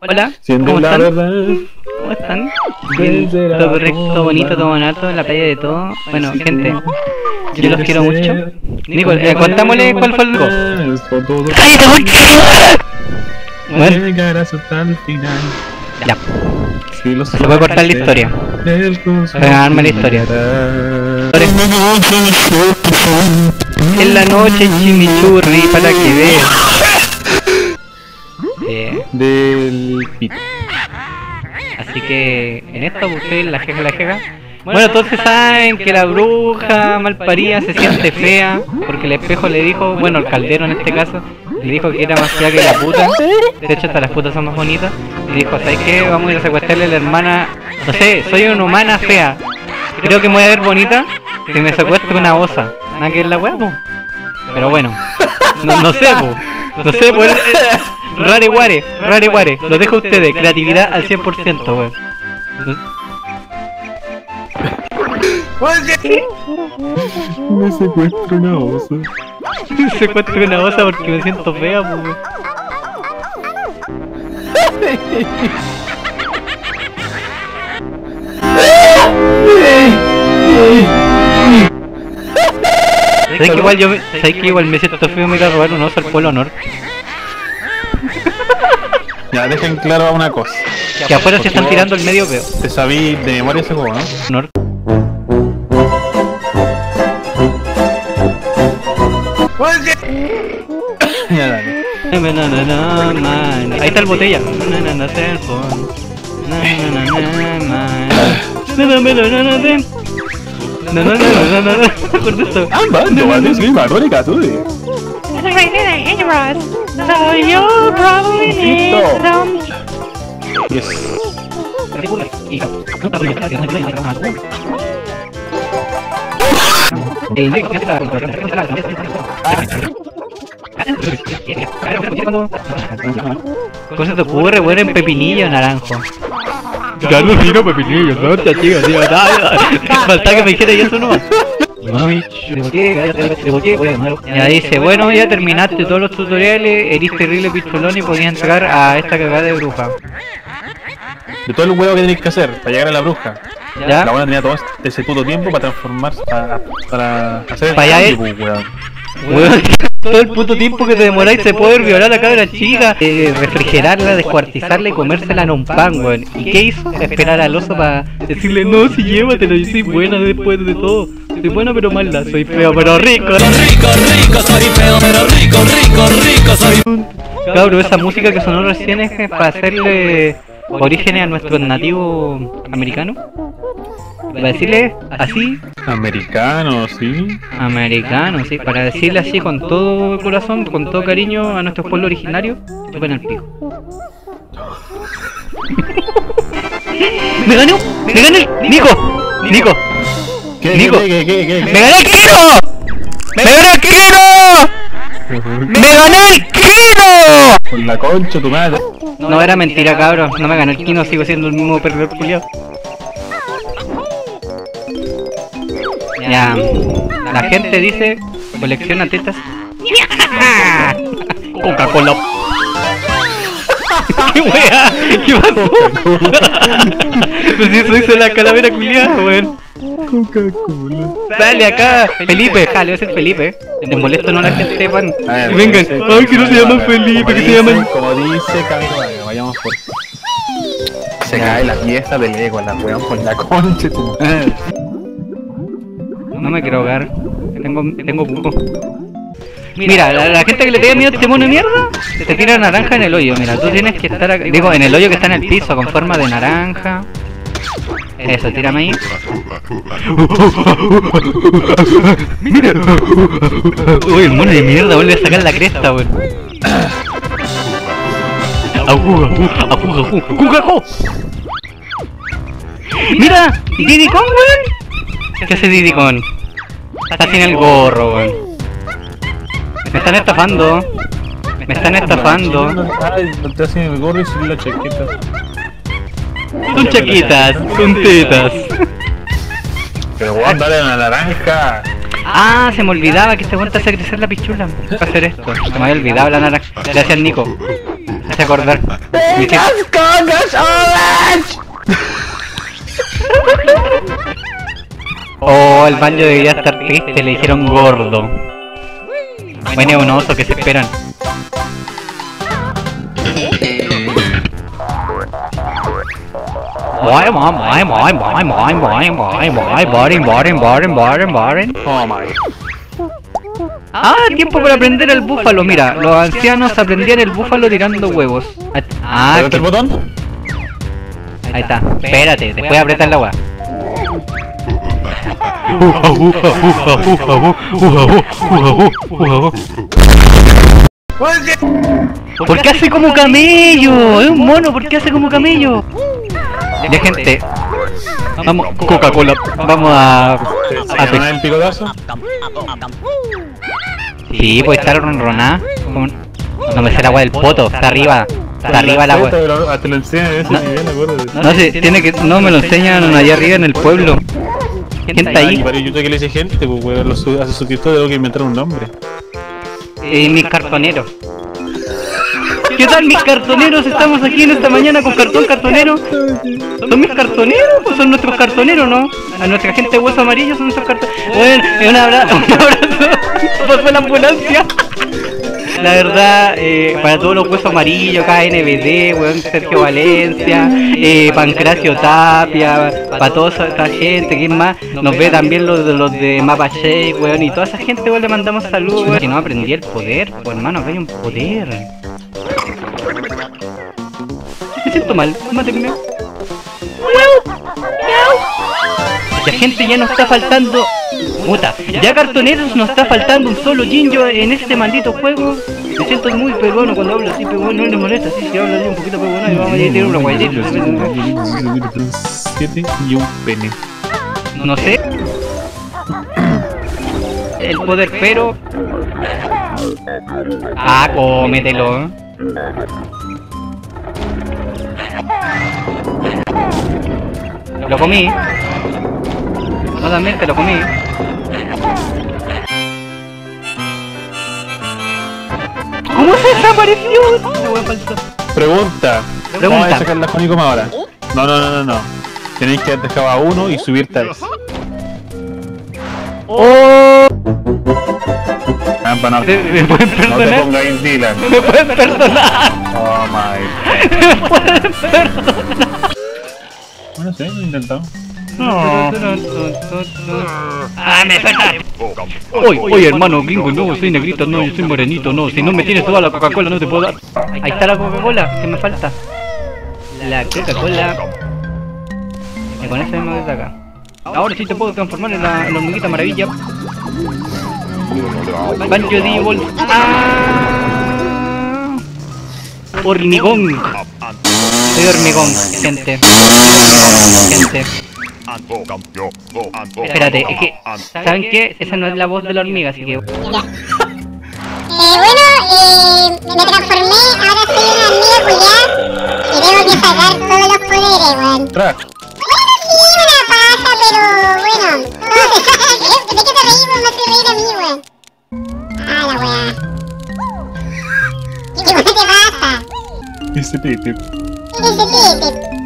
Hola, Siendo ¿cómo la están? verdad. ¿Cómo están? Bien, todo correcto, bonito, todo barato, en la playa de todo. Bueno, gente, yo los quiero mucho. Nico, eh, contámosle cuál fue el juego. ¡Cállate, Bueno, ya, se puede cortar la historia. Regalarme la historia. En la noche, chimichurri, para que veas. Del pit. Así que en esta ustedes la jeja la jeja. Bueno, todos saben que la bruja malparida se siente fea porque el espejo le dijo, bueno, el caldero en este caso, le dijo que era más fea que la puta. De hecho, hasta las putas son más bonitas. Y dijo, ¿sabes qué? Vamos a ir a secuestrarle a la hermana. No sé, soy una humana fea. Creo que me voy a ver bonita si me secuestro una osa. Nada que es la po. Pero bueno, no, no sé, po. No sé, pues. Rare guare, rare guare. Lo dejo a ustedes, creatividad al 100%, weón. Me secuestro una osa. Secuestro una osa porque me siento fea, weón. ¿Sabes que igual yo me, ¿sabes que igual me siento feo me ir a robar un oso al Polo Norte? Ya, dejen claro una cosa. Que afuera se están tirando el medio peo. Te sabí de memoria ese juego, ¿no? Norte. Ya, dale. Ahí está el botella. Na, So you probably need some Yes. ¿Cómo se te ocurre, weón, en pepinillo naranjo? Ya no vino pepinillo, no te tío, Falta que me dijera y eso no. Ya dice, bueno, ya terminaste todos los tutoriales, eres terrible picholón y podías entrar a esta cagada de bruja. De todo el huevo que tenéis que hacer para llegar a la bruja. ¿Ya? La buena tenía todo ese puto tiempo para transformarse, para, para hacer el Pa' allá pues, weón. Todo el puto tiempo que te demoráis se poder violar a cabra chica, eh, refrigerarla, descuartizarla y comérsela en un pan, weón. ¿Y qué hizo? Esperar al oso para decirle, no, si llévatelo, yo soy buena después de todo. Soy buena pero mala, soy feo pero rico. Rico, rico, soy feo, pero rico, rico, rico, soy. Cabro, esa música que sonó recién es para hacerle orígenes a nuestro nativo americano. Para decirle así, Americano, sí. americano, sí, para decirle así con todo el corazón, con todo cariño a nuestro pueblo originario, chupen el pico. ¡Me gané! ¡Me gané! el- ¡Nico! ¡Nico! ¿Qué, Nico. qué, qué, qué, qué, ¡Me qué? gané el kilo! ¡Me gané el kilo! ¡Me gané el kilo! Con la concha tu madre. No era mentira, cabrón. No me gané el kino, sigo siendo el mismo perdedor culiao. Ya. La gente dice, colecciona tetas. Coca-Cola. ¿Qué wea? ¿Qué pasó? Pues si eso hizo la calavera culiada, weón. Coca-Cola. Dale acá, Felipe, jale, es el Felipe. Te molesto no la gente, Y vengan, ay, que no se llama Felipe, que se llaman. Como dice Camilo, vayamos por. Se cae la fiesta del ego, la weón, con la concha tu madre. No me quiero ahogar. Tengo, tengo buco. Mira, la, la gente que le pega miedo a este mono de mierda, te tira naranja en el hoyo. Mira, tú tienes que estar acá- digo, en el hoyo que está en el piso, con forma de naranja. Eso, tírame ahí. Mira. Uy, el mono de mierda vuelve a sacar la cresta, weón. Ajú, ajú, ajú, ajú, ajú, ajú. Mira, ¿y Diddy Kong, weón? ¿Qué hace Diddy Kong? Está sin el gorro, weón. Me están estafando. Me están estafando. Ay, no te hacen el gorro y sin la chaqueta. Son chaquitas, son tetas. Pero weón, dale a la naranja. Ah, se me olvidaba que este weón te hace crecer la pichula para hacer esto. Se me había olvidado la naranja. Gracias, Nico. hace acordar. Me hiciste- Oh, el banjo debería estar triste, le dijeron gordo. Bueno, un oso, que se esperan? Why, mom, why, why, why, why, why, why, why, boring, boring, boring, boring, boring. Oh my. Ah, tiempo para aprender el búfalo. Mira, los ancianos aprendían el búfalo tirando huevos. Ah, el botón? Ahí está. Espérate, después apretar la agua. ¿Por qué hace como camello? Es un mono, ¿por qué hace como camello? Ya gente, vamos, Coca-Cola, vamos a... a ¿Se llama el picotazo? Sí, pues estar ronroná. No me sé la agua del poto, está arriba. Está arriba la agua. Te lo, enseñan en ese No. nivel, acuérdate. No sé, tiene que. No me lo enseñan allá arriba en el pueblo. ¿Quién está Y ahí? para YouTube que le dice gente, pues weón, los su- a sus suscriptores tengo que inventar un nombre. Eh, mis cartoneros. ¿Qué tal mis cartoneros? Estamos aquí en esta mañana con cartón cartonero. ¿Son mis cartoneros? Pues son nuestros cartoneros, ¿no? A nuestra gente de hueso amarillo son nuestros cartoneros. Bueno, un abrazo. Un abrazo. Pasó la ambulancia. La verdad, eh, para todos los huesos amarillos, KNBD, weón, Sergio Valencia, eh, Pancracio Tapia, para toda esa gente, ¿quién más? Nos ve también los de los de Mapa Shake, weón, y toda esa gente, weón, le mandamos saludos, weón. Si no aprendí el poder, pues hermano, acá hay un poder. Me siento mal, mátenme. La gente ya nos está faltando. Puta, ya cartoneros nos está faltando un solo Jinjo en este maldito juego. Me siento muy peruano cuando hablo así, pero no les molesta, sí, si hablo así un poquito peruano y vamos a tener una guayita. Siete y un pene. No sé. El poder, pero. Ah, cómetelo. Lo comí. Nuevamente lo comí. ¿Cómo se desapareció? Pregunta. Pregunta. ¿Cómo vas a sacar la Jonicom ahora? No, no, no, no, no. Tenéis que dejado a uno y subirte a ese. ¡Oh! No, ¿Me, me pueden no te perdonar? pongáis Dylan. ¿Me pueden perdonar? Oh my. ¿Me pueden perdonar? Bueno, sí, lo he ¡Ah, me suelta! Oye, oye, hermano, gringo, no, soy negrito, no, yo soy morenito, no. Si no me tienes toda la Coca-Cola, no te puedo dar. Ahí está la Coca-Cola, ¿qué me falta? La Coca-Cola. Y con eso me voy de acá. Ahora sí te puedo transformar en la, en la hormiguita maravilla. Banjo Devil. ¡Ah! Hormigón. Soy hormigón, gente. Gente. Espérate, es que, ¿saben qué? Esa no es la voz de la hormiga, así que... Eh, bueno, eh, me transformé, ahora soy una amiga culiada y tengo que sacar todos los poderes, weón. Bueno, sí, una pasa, pero bueno. No, ¿De qué te reís, weón? Me hace reír a mí, weón. Ah, la weá. ¿Qué te pasa? Dice Titi. ¿Qué dice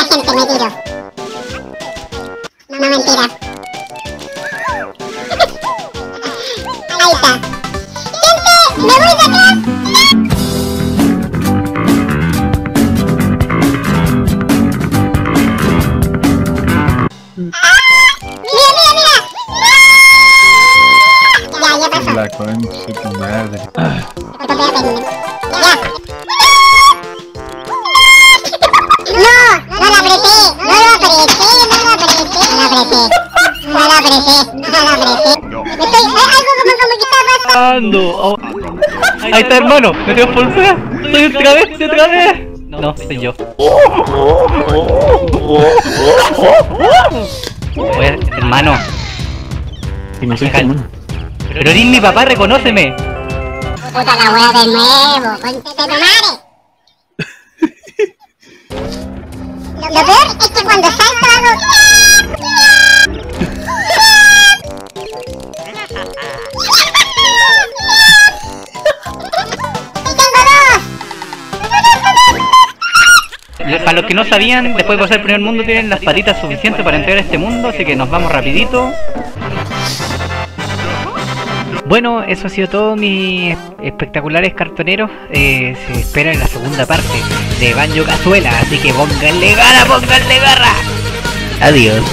La gente me tiró. No, mentira. Ahí está. Gente, me voy de acá. Mira, mira, mira. Ya, ya pasó. La concha de tu madre. Ya. No lo apreté. Me estoy, algo como, como que está pasando. ¡Ando! Oh. Ahí está, hermano. Me tengo por fuera. Soy otra vez, soy otra vez. No, soy yo. Oye, hermano. Y no soy común. Pero eres mi papá, reconóceme. Puta la wea de nuevo, concha de madre. lo peor es que cuando salto hago... Para los que no sabían, después de pasar el primer mundo tienen las patitas suficientes para entrar a este mundo, así que nos vamos rapidito. Bueno, eso ha sido todo mis espectaculares cartoneros. Eh, se espera en la segunda parte de Banjo Cazuela, así que pónganle gana, pónganle garra. Adiós.